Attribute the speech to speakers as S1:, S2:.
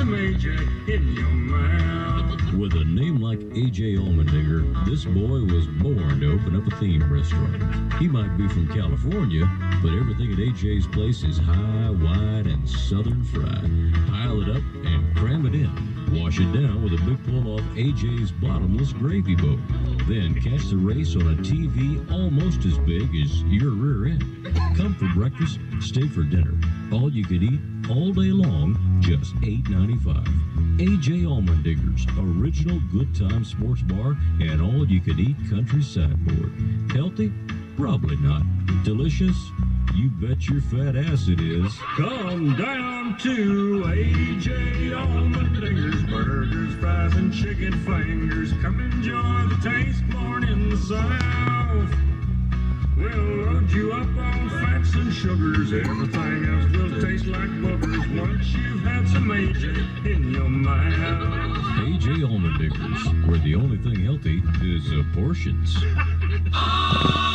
S1: some AJ in your mouth.
S2: With a name like A.J. Allmendinger, this boy was born to open up a theme restaurant. He might be from California, but everything at A.J.'s place is high, wide, and southern fried. Pile it up and cram it in. Wash it down with a big pull off A.J.'s bottomless gravy boat. Then catch the race on a TV almost as big as your rear end. Come for breakfast, stay for dinner. All you could eat all day long, just $8.95. AJ Allmendinger's original good time sports bar and all you could eat country sideboard. Healthy? Probably not. Delicious? You bet your fat ass it is.
S1: Come down to AJ Allmendinger's Burgers, fries, and chicken fingers. Come enjoy the taste born in and sugars. Everything else will taste like boogers once you've had some AJ in your mouth.
S2: AJ Allmendinger's, where the only thing healthy is uh, portions.